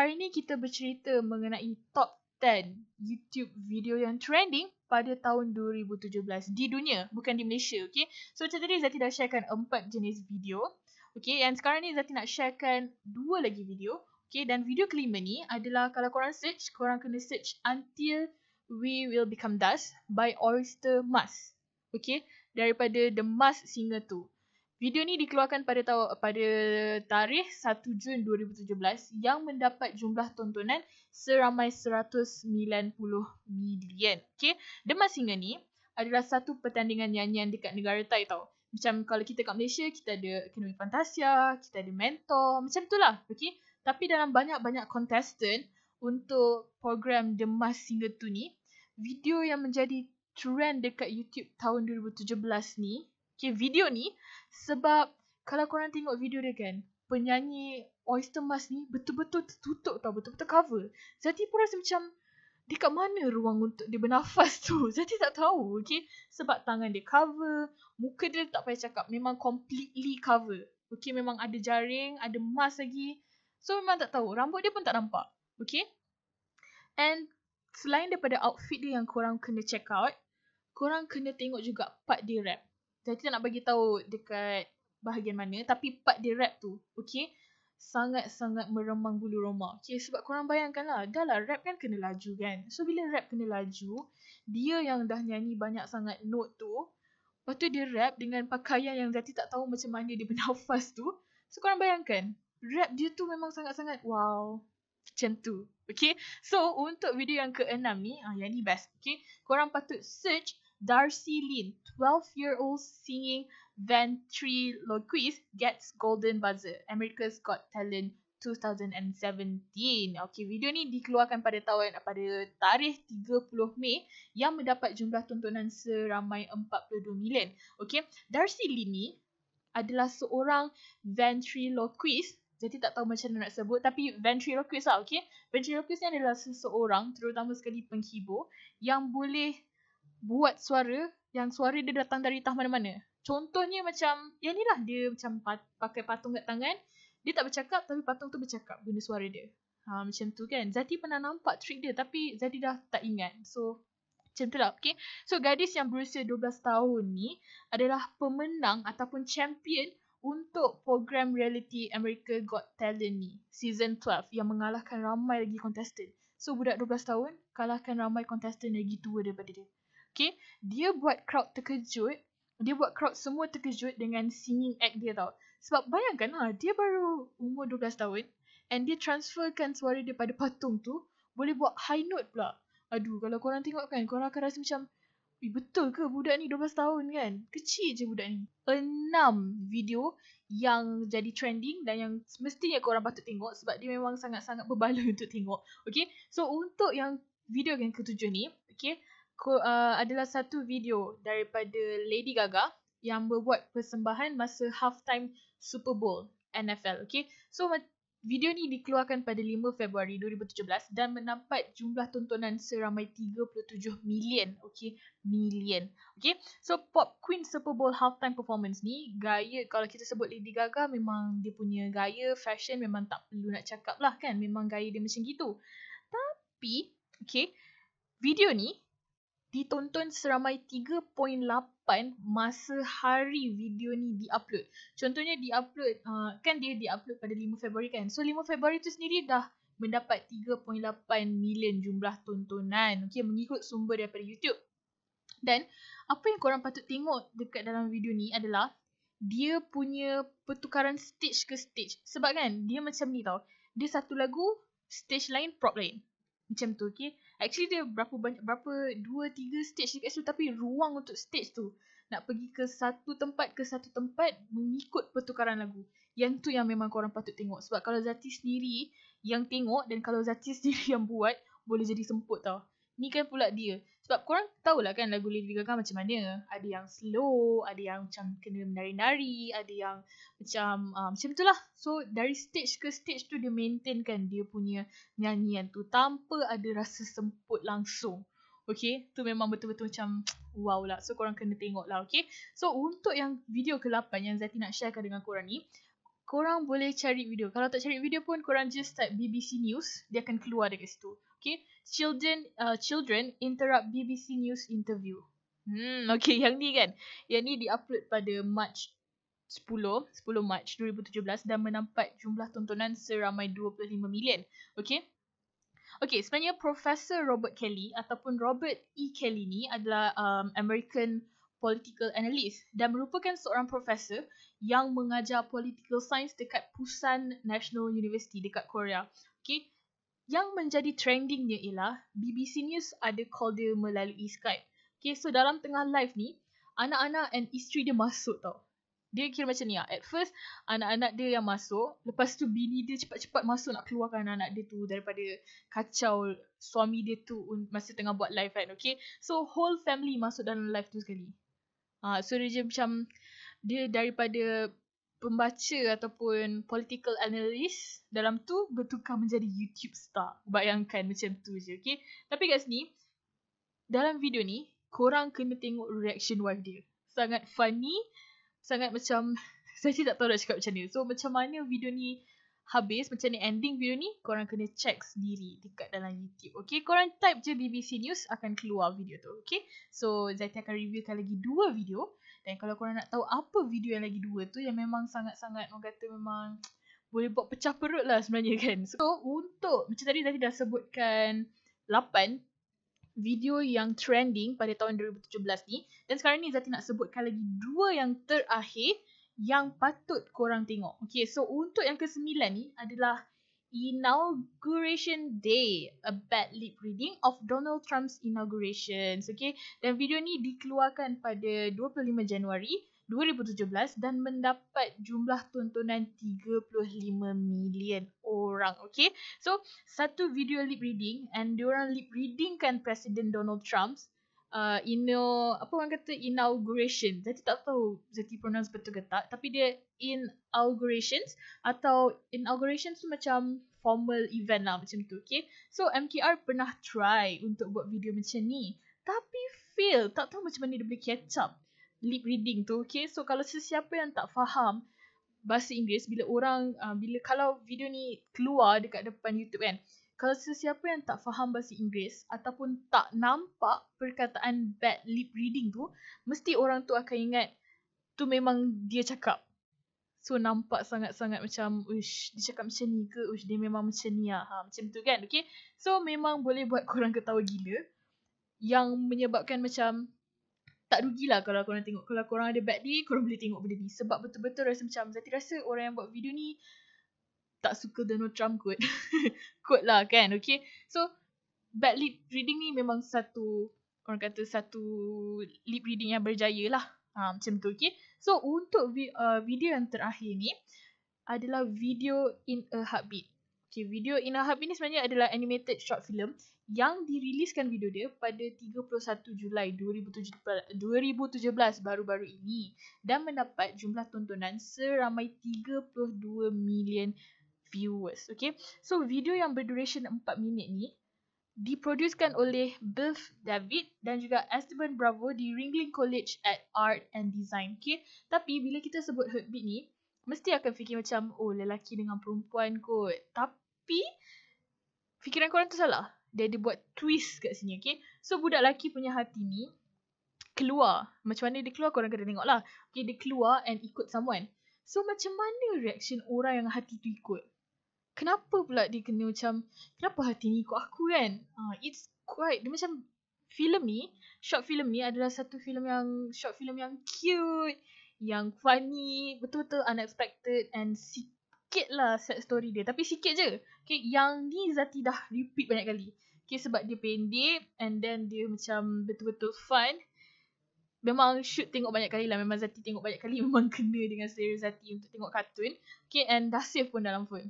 hari ni kita bercerita mengenai top 10 YouTube video yang trending pada tahun 2017 di dunia, bukan di Malaysia, okay? So macam tadi Zati dah sharekan empat jenis video, okay? And sekarang ni Zati nak sharekan dua lagi video, okay? Dan video kelima ni adalah kalau korang search, korang kena search Until We Will Become Dust by Oyster Mas, okay? Daripada The Mas Singer tu. Video ni dikeluarkan pada tahu pada tarikh 1 Jun 2017 yang mendapat jumlah tontonan seramai 190 million. Okay, Demas Singa ni adalah satu pertandingan nyanyian dekat negara Thai tau. Macam kalau kita kat Malaysia, kita ada Akademi Fantasia, kita ada Mentor, macam tu lah. Okay? Tapi dalam banyak-banyak contestant untuk program Demas Singa tu ni, video yang menjadi trend dekat YouTube tahun 2017 ni, okay, video ni sebab kalau korang tengok video dia kan, penyanyi Oyster Mask ni betul-betul tertutup tau, betul-betul cover. Zati pun rasa macam dekat mana ruang untuk dia bernafas tu. Zati tak tahu, okay. Sebab tangan dia cover, muka dia tak payah cakap, memang completely cover. Okay, memang ada jaring, ada mask lagi. So memang tak tahu, rambut dia pun tak nampak. Okay. And selain daripada outfit dia yang korang kena check out, korang kena tengok juga part dia rap. Jadi tak nak bagi tahu dekat bahagian mana tapi part dia rap tu, okay? Sangat-sangat meremang bulu roma. Okay, sebab korang bayangkan lah, dah lah rap kan kena laju kan. So bila rap kena laju, dia yang dah nyanyi banyak sangat note tu, lepas tu dia rap dengan pakaian yang Zati tak tahu macam mana dia bernafas tu. So korang bayangkan, rap dia tu memang sangat-sangat wow. Macam tu. Okay, so untuk video yang ke-6 ni, ah, yang ni best. Okay, korang patut search Darcy Lin, 12-year-old singing ventriloquist, gets golden buzzer. America's Got Talent 2017. Okay, video ni dikeluarkan pada tahun pada tarikh 30 Mei yang mendapat jumlah tontonan seramai 42 million. Okay, Darcy Lin ni adalah seorang ventriloquist jadi tak tahu macam mana nak sebut tapi ventriloquist lah okay ventriloquist ni adalah seseorang terutama sekali penghibur yang boleh buat suara yang suara dia datang dari entah mana-mana. Contohnya macam yang ni lah dia macam pat, pakai patung kat tangan. Dia tak bercakap tapi patung tu bercakap guna suara dia. Ha, macam tu kan. Zati pernah nampak trick dia tapi Zati dah tak ingat. So macam tu lah. Okay. So gadis yang berusia 12 tahun ni adalah pemenang ataupun champion untuk program reality America Got Talent ni. Season 12 yang mengalahkan ramai lagi contestant. So budak 12 tahun kalahkan ramai contestant lagi tua daripada dia. Okay, dia buat crowd terkejut. Dia buat crowd semua terkejut dengan singing act dia tau. Sebab bayangkan lah, dia baru umur 12 tahun and dia transferkan suara dia pada patung tu, boleh buat high note pula. Aduh, kalau korang tengok kan, korang akan rasa macam, Eh, betul ke budak ni 12 tahun kan? Kecil je budak ni. Enam video yang jadi trending dan yang semestinya korang patut tengok sebab dia memang sangat-sangat berbala untuk tengok. Okay, so untuk yang video yang ketujuh ni, okay, uh, adalah satu video daripada Lady Gaga yang membuat persembahan masa halftime Super Bowl NFL. Okay, so video ni dikeluarkan pada 5 Februari 2017 dan mendapat jumlah tontonan seramai 37 million. Okay, million. Okay, so Pop Queen Super Bowl halftime performance ni gaya kalau kita sebut Lady Gaga memang dia punya gaya fashion memang tak perlu nak cakap lah kan. Memang gaya dia macam gitu. Tapi, okay, video ni ditonton seramai 3.8 masa hari video ni diupload. Contohnya diupload, uh, kan dia diupload pada 5 Februari kan. So 5 Februari tu sendiri dah mendapat 3.8 million jumlah tontonan. Okay, mengikut sumber daripada YouTube. Dan apa yang korang patut tengok dekat dalam video ni adalah dia punya pertukaran stage ke stage. Sebab kan dia macam ni tau. Dia satu lagu, stage lain, prop lain. Macam tu, okay. Actually dia berapa banyak, berapa, dua, tiga stage dekat situ. Tapi ruang untuk stage tu. Nak pergi ke satu tempat ke satu tempat mengikut pertukaran lagu. Yang tu yang memang korang patut tengok. Sebab kalau Zati sendiri yang tengok dan kalau Zati sendiri yang buat, boleh jadi semput tau. Ni kan pula dia. Sebab korang tahulah kan lagu Lady Gaga macam mana. Ada yang slow, ada yang macam kena menari-nari, ada yang macam uh, macam tu lah. So dari stage ke stage tu dia maintain kan dia punya nyanyian tu tanpa ada rasa semput langsung. Okay, tu memang betul-betul macam wow lah. So korang kena tengok lah, okay. So untuk yang video ke-8 yang Zati nak sharekan dengan korang ni, korang boleh cari video. Kalau tak cari video pun korang just type BBC News, dia akan keluar dekat situ. Okay, children uh, children interrupt BBC News interview. Hmm, okay yang ni kan. Yang ni diupload pada March 10, 10 March 2017 dan menampat jumlah tontonan seramai 25 million. Okay. Okay, sebenarnya Profesor Robert Kelly ataupun Robert E. Kelly ni adalah um, American political analyst dan merupakan seorang profesor yang mengajar political science dekat Pusan National University dekat Korea. Okay. Yang menjadi trendingnya ialah BBC News ada call dia melalui Skype. Okay, so dalam tengah live ni, anak-anak and isteri dia masuk tau. Dia kira macam ni lah. At first, anak-anak dia yang masuk. Lepas tu, bini dia cepat-cepat masuk nak keluarkan anak dia tu daripada kacau suami dia tu masa tengah buat live kan. Okay. So, whole family masuk dalam live tu sekali. Uh, so dia macam dia daripada pembaca ataupun political analyst dalam tu bertukar menjadi YouTube star. Bayangkan macam tu je, okay? Tapi kat sini, dalam video ni, korang kena tengok reaction wife dia. Sangat funny, sangat macam, saya tak tahu nak cakap macam ni. So, macam mana video ni habis, macam ni ending video ni, korang kena check sendiri dekat dalam YouTube, okay? Korang type je BBC News, akan keluar video tu, okay? So, Zaiti akan reviewkan lagi dua video. Dan kalau korang nak tahu apa video yang lagi dua tu yang memang sangat-sangat orang kata memang boleh buat pecah perut lah sebenarnya kan. So untuk macam tadi tadi dah sebutkan 8 video yang trending pada tahun 2017 ni dan sekarang ni Zati nak sebutkan lagi dua yang terakhir yang patut korang tengok. Okay so untuk yang ke-9 ni adalah Inauguration Day, a bad lip reading of Donald Trump's inauguration. Okay, dan video ni dikeluarkan pada 25 Januari 2017 dan mendapat jumlah tontonan 35 million orang. Okay, so satu video lip reading and diorang lip reading kan Presiden Donald Trump's uh, ino apa orang kata inauguration. Zati tak tahu Zati pronounce betul ke tak tapi dia inaugurations atau inauguration tu macam formal event lah macam tu okay. So MKR pernah try untuk buat video macam ni tapi fail. Tak tahu macam mana dia boleh catch up lip reading tu okay. So kalau sesiapa yang tak faham bahasa Inggeris bila orang uh, bila kalau video ni keluar dekat depan YouTube kan kalau sesiapa yang tak faham bahasa Inggeris ataupun tak nampak perkataan bad lip reading tu, mesti orang tu akan ingat tu memang dia cakap. So nampak sangat-sangat macam, uish, dia cakap macam ni ke? Uish, dia memang macam ni lah. Ha, macam tu kan, okay? So memang boleh buat korang ketawa gila. Yang menyebabkan macam, tak rugilah kalau korang tengok. Kalau korang ada bad day, korang boleh tengok benda ni. Sebab betul-betul rasa macam, Zati rasa orang yang buat video ni, tak suka Donald Trump kot. kot lah kan, okay. So, bad lip reading ni memang satu, orang kata satu lip reading yang berjaya lah. Ha, macam tu, okay. So, untuk vi- uh, video yang terakhir ni, adalah video in a heartbeat. Okay, video in a heartbeat ni sebenarnya adalah animated short film yang diriliskan video dia pada 31 Julai 2017, 2017 baru-baru ini dan mendapat jumlah tontonan seramai 32 million viewers. Okay. So video yang berduration 4 minit ni diproducekan oleh Biff David dan juga Esteban Bravo di Ringling College at Art and Design. Okay. Tapi bila kita sebut heartbeat ni, mesti akan fikir macam, oh lelaki dengan perempuan kot. Tapi, fikiran korang tu salah. Dia ada buat twist kat sini, okay. So, budak lelaki punya hati ni, keluar. Macam mana dia keluar, korang kena tengok lah. Okay, dia keluar and ikut someone. So, macam mana reaction orang yang hati tu ikut? Kenapa pula dia kena macam kenapa hati ni ikut aku kan? Uh, it's quite dia macam filem ni short film ni adalah satu filem yang short film yang cute yang funny betul-betul unexpected and sikit lah set story dia. Tapi sikit je. Okay, yang ni Zati dah repeat banyak kali. Okay, sebab dia pendek and then dia macam betul-betul fun. Memang shoot tengok banyak kali lah. Memang Zati tengok banyak kali. Memang kena dengan selera Zati untuk tengok kartun. Okay, and dah save pun dalam phone